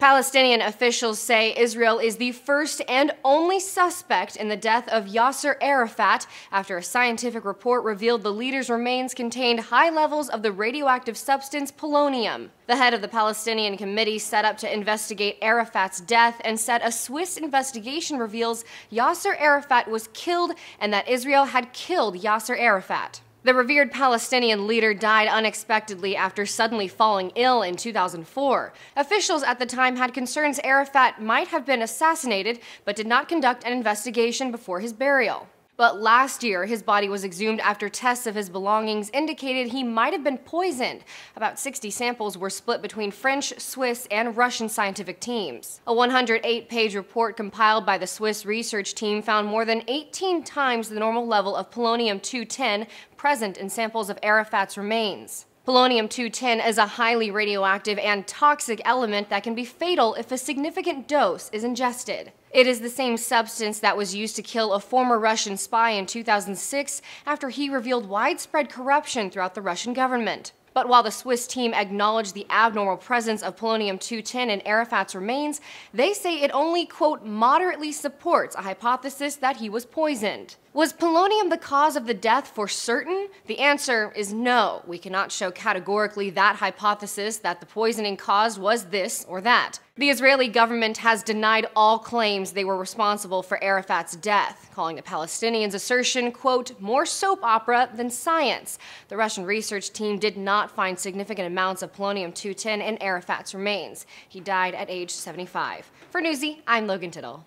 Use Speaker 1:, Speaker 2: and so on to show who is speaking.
Speaker 1: Palestinian officials say Israel is the first and only suspect in the death of Yasser Arafat after a scientific report revealed the leader's remains contained high levels of the radioactive substance polonium. The head of the Palestinian committee set up to investigate Arafat's death and said a Swiss investigation reveals Yasser Arafat was killed and that Israel had killed Yasser Arafat. The revered Palestinian leader died unexpectedly after suddenly falling ill in 2004. Officials at the time had concerns Arafat might have been assassinated, but did not conduct an investigation before his burial. But last year, his body was exhumed after tests of his belongings indicated he might have been poisoned. About 60 samples were split between French, Swiss, and Russian scientific teams. A 108 page report compiled by the Swiss research team found more than 18 times the normal level of polonium 210 present in samples of Arafat's remains. Polonium-210 is a highly radioactive and toxic element that can be fatal if a significant dose is ingested. It is the same substance that was used to kill a former Russian spy in 2006 after he revealed widespread corruption throughout the Russian government. But while the Swiss team acknowledged the abnormal presence of polonium-210 in Arafat's remains, they say it only, quote, moderately supports a hypothesis that he was poisoned. Was polonium the cause of the death for certain? The answer is no. We cannot show categorically that hypothesis that the poisoning cause was this or that. The Israeli government has denied all claims they were responsible for Arafat's death, calling the Palestinians' assertion, quote, more soap opera than science. The Russian research team did not find significant amounts of polonium-210 in Arafat's remains. He died at age 75. For Newsy, I'm Logan Tittle.